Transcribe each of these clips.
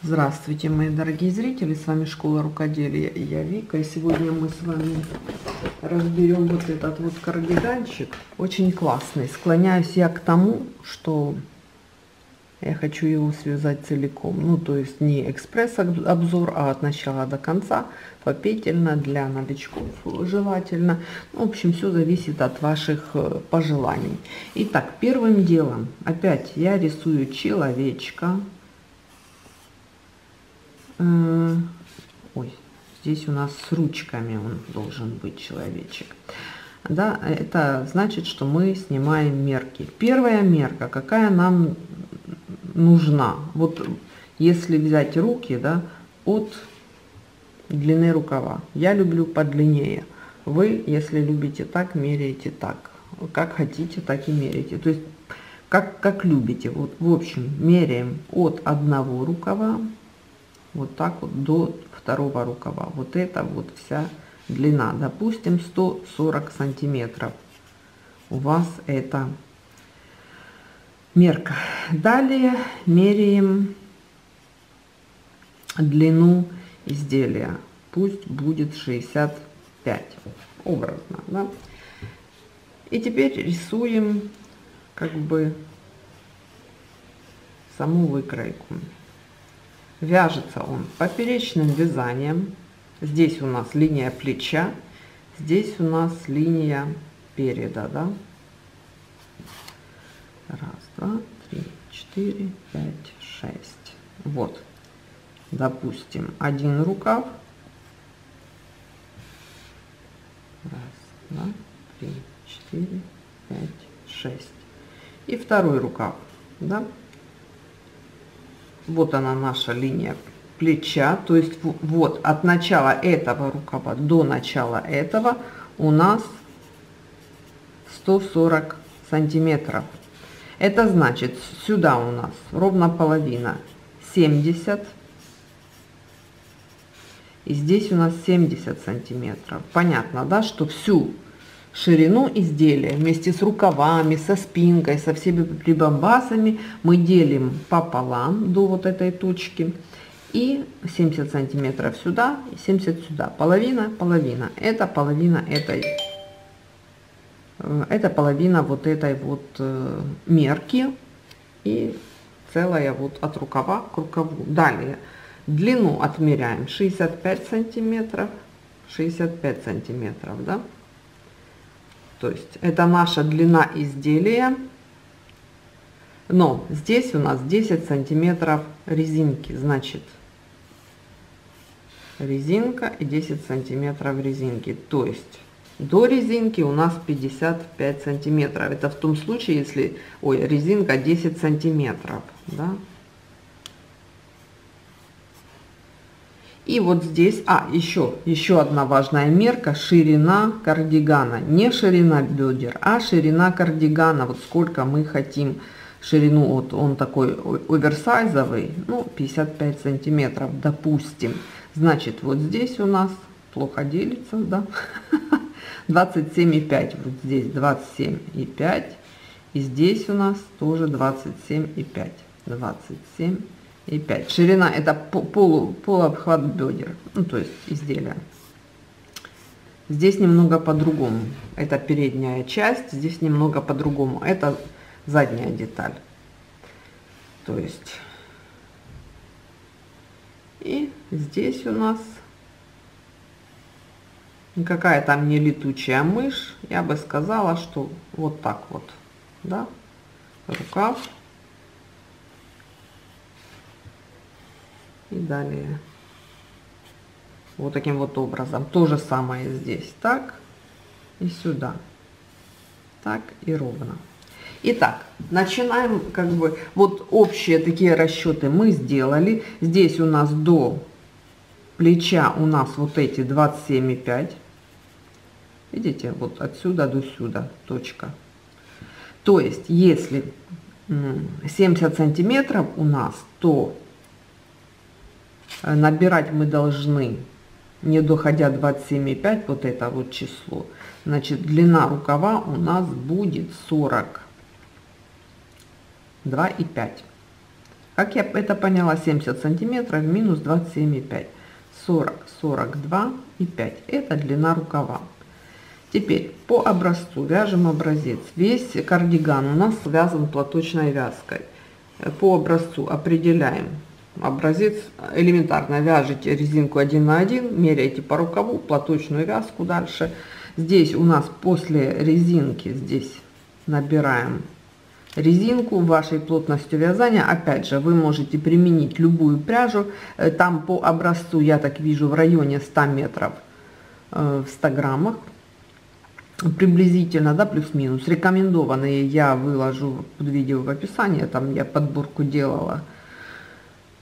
Здравствуйте, мои дорогие зрители, с вами Школа Рукоделия и я Вика. И сегодня мы с вами разберем вот этот вот кардиганчик. Очень классный. Склоняюсь я к тому, что я хочу его связать целиком. Ну, то есть не экспресс-обзор, а от начала до конца, попетельно, для новичков желательно. Ну, в общем, все зависит от ваших э, пожеланий. Итак, первым делом, опять я рисую человечка ой, здесь у нас с ручками он должен быть человечек. Да, это значит, что мы снимаем мерки. Первая мерка, какая нам нужна. Вот если взять руки, да, от длины рукава. Я люблю подлиннее. Вы, если любите так, меряете так. Как хотите, так и меряете. То есть, как, как любите. Вот, в общем, меряем от одного рукава вот так вот до второго рукава. Вот это вот вся длина. Допустим, 140 сантиметров. У вас это мерка. Далее меряем длину изделия. Пусть будет 65 образно. Да? И теперь рисуем как бы саму выкройку. Вяжется он поперечным вязанием. Здесь у нас линия плеча, здесь у нас линия переда, да? Раз, два, три, четыре, пять, шесть. Вот, допустим, один рукав. Раз, два, три, четыре, пять, шесть. И второй рукав, да? Вот она наша линия плеча, то есть вот от начала этого рукава до начала этого у нас 140 сантиметров. Это значит, сюда у нас ровно половина 70. И здесь у нас 70 сантиметров. Понятно, да, что всю ширину изделия вместе с рукавами, со спинкой, со всеми прибамбасами мы делим пополам до вот этой точки. И 70 сантиметров сюда, 70 сюда. Половина, половина. Это половина этой, э, это половина вот этой вот э, мерки. И целая вот от рукава к рукаву. Далее длину отмеряем 65 сантиметров. 65 сантиметров, да? То есть это наша длина изделия. Но здесь у нас 10 сантиметров резинки. Значит, резинка и 10 сантиметров резинки. То есть до резинки у нас 55 сантиметров. Это в том случае, если, ой, резинка 10 сантиметров, да. И вот здесь, а, еще, еще одна важная мерка, ширина кардигана. Не ширина бедер, а ширина кардигана. Вот сколько мы хотим ширину, вот он такой оверсайзовый, ну, 55 сантиметров, допустим. Значит, вот здесь у нас плохо делится, да, 27,5, вот здесь 27,5, и здесь у нас тоже 27,5, 27 и 5. Ширина это полу, полуобхват бедер, ну то есть изделия. Здесь немного по-другому. Это передняя часть, здесь немного по-другому. Это задняя деталь. То есть и здесь у нас какая там не летучая мышь. Я бы сказала, что вот так вот, да, рукав. И далее вот таким вот образом то же самое здесь так и сюда так и ровно Итак, начинаем как бы вот общие такие расчеты мы сделали. Здесь у нас до плеча у нас вот эти 27,5. Видите, вот отсюда до сюда точка. То есть, если 70 сантиметров у нас, то набирать мы должны, не доходя 27,5, вот это вот число. Значит, длина рукава у нас будет 42,5. Как я это поняла, 70 сантиметров минус 27,5. 40, 42 и 5. Это длина рукава. Теперь по образцу вяжем образец. Весь кардиган у нас связан платочной вязкой. По образцу определяем образец. Элементарно вяжите резинку 1 на 1, меряйте по рукаву, платочную вязку дальше. Здесь у нас после резинки, здесь набираем резинку вашей плотностью вязания. Опять же, вы можете применить любую пряжу. Э, там по образцу, я так вижу, в районе 100 метров э, в 100 граммах. Приблизительно, да, плюс-минус. Рекомендованные я выложу под видео в описании. Там я подборку делала.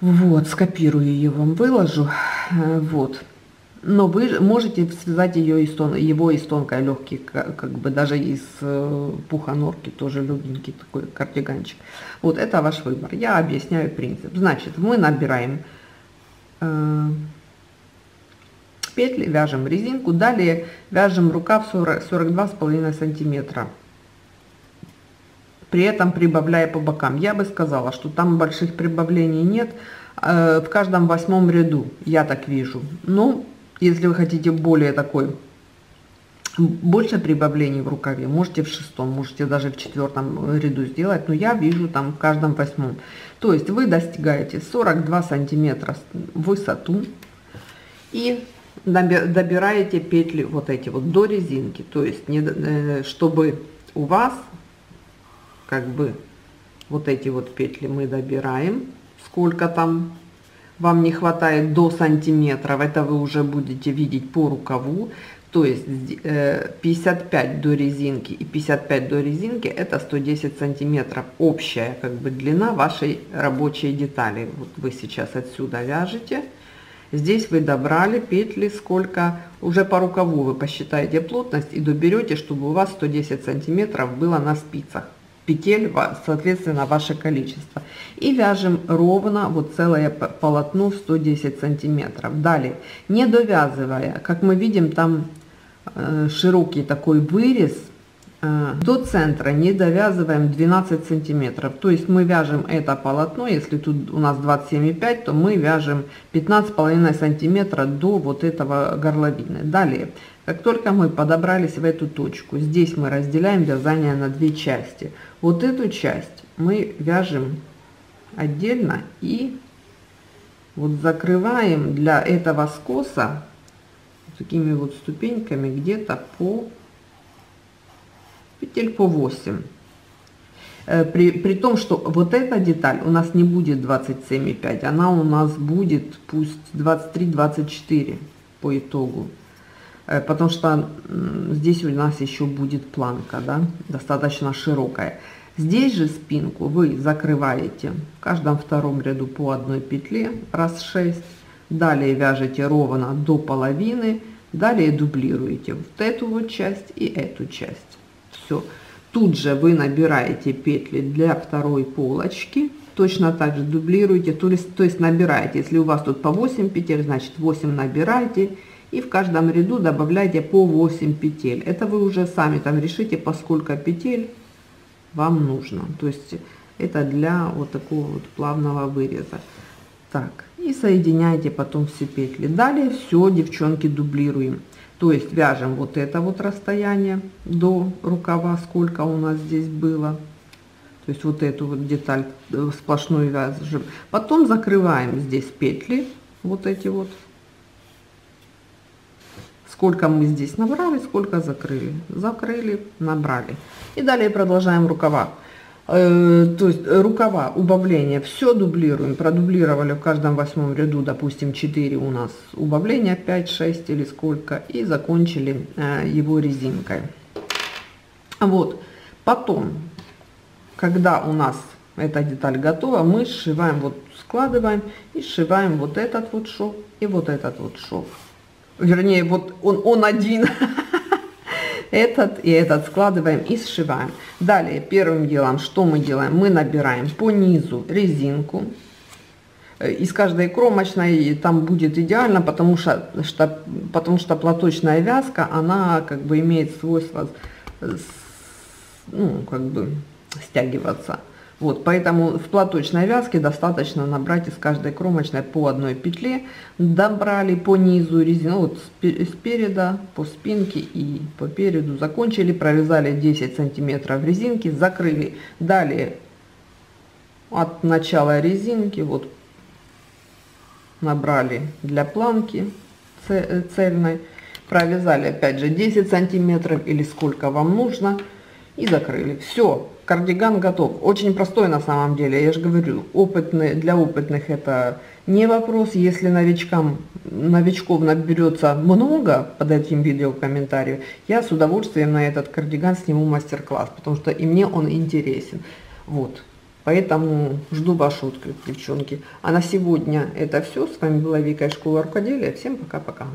Вот, скопирую ее вам, выложу. Э, вот но вы можете связать ее из тон, его из тонкой легкий, как, как бы даже из э, пуха норки, тоже легенький такой кардиганчик. Вот это ваш выбор. Я объясняю принцип. Значит, мы набираем э, петли, вяжем резинку, далее вяжем рукав 42,5 сантиметра. При этом прибавляя по бокам. Я бы сказала, что там больших прибавлений нет. Э, в каждом восьмом ряду, я так вижу. Ну, если вы хотите более такой, больше прибавлений в рукаве, можете в шестом, можете даже в четвертом ряду сделать, но я вижу там в каждом восьмом. То есть вы достигаете 42 сантиметра высоту и добираете петли вот эти вот до резинки. То есть не, э, чтобы у вас как бы вот эти вот петли мы добираем, сколько там вам не хватает до сантиметров, это вы уже будете видеть по рукаву, то есть 55 э, до резинки и 55 до резинки это 110 сантиметров общая как бы длина вашей рабочей детали. Вот вы сейчас отсюда вяжете. Здесь вы добрали петли сколько, уже по рукаву вы посчитаете плотность и доберете, чтобы у вас 110 сантиметров было на спицах петель, соответственно, ваше количество. И вяжем ровно вот целое полотно в 110 сантиметров. Далее, не довязывая, как мы видим, там э, широкий такой вырез, э, до центра не довязываем 12 сантиметров. То есть мы вяжем это полотно, если тут у нас 27,5, то мы вяжем 15,5 сантиметра до вот этого горловины. Далее, как только мы подобрались в эту точку, здесь мы разделяем вязание на две части. Вот эту часть мы вяжем отдельно и вот закрываем для этого скоса такими вот ступеньками где-то по петель по 8 э, при, при том, что вот эта деталь у нас не будет 27,5, она у нас будет пусть 23-24 по итогу. Э, потому что здесь у нас еще будет планка, да, достаточно широкая. Здесь же спинку вы закрываете в каждом втором ряду по одной петле, раз 6, далее вяжете ровно до половины, далее дублируете вот эту вот часть и эту часть. Все. Тут же вы набираете петли для второй полочки, точно так же дублируете, то есть, то есть набираете, если у вас тут по 8 петель, значит 8 набираете и в каждом ряду добавляйте по 8 петель. Это вы уже сами там решите, по сколько петель вам нужно. То есть это для вот такого вот плавного выреза. Так, и соединяйте потом все петли. Далее все, девчонки, дублируем. То есть вяжем вот это вот расстояние до рукава, сколько у нас здесь было. То есть вот эту вот деталь э, сплошную вяжем. Потом закрываем здесь петли, вот эти вот сколько мы здесь набрали, сколько закрыли. Закрыли, набрали. И далее продолжаем рукава. Э, то есть рукава, убавление, все дублируем. Продублировали в каждом восьмом ряду, допустим, 4 у нас убавления, 5, 6 или сколько. И закончили э, его резинкой. Вот. Потом, когда у нас эта деталь готова, мы сшиваем, вот складываем и сшиваем вот этот вот шов и вот этот вот шов вернее, вот он, он один, этот и этот складываем и сшиваем. Далее, первым делом, что мы делаем? Мы набираем по низу резинку. Э, из каждой кромочной там будет идеально, потому что, что, потому что платочная вязка, она как бы имеет свойство, ну, как бы стягиваться. Вот, поэтому в платочной вязке достаточно набрать из каждой кромочной по одной петле. Добрали по низу резину, вот спереда, по спинке и по переду. Закончили, провязали 10 сантиметров резинки, закрыли. Далее от начала резинки, вот набрали для планки цельной, провязали опять же 10 сантиметров или сколько вам нужно и закрыли. Все, кардиган готов. Очень простой на самом деле. Я же говорю, опытный, для опытных это не вопрос. Если новичкам, новичков наберется много под этим видео комментариев, я с удовольствием на этот кардиган сниму мастер-класс, потому что и мне он интересен. Вот. Поэтому жду ваш отклик, девчонки. А на сегодня это все. С вами была Вика из школы рукоделия. Всем пока-пока.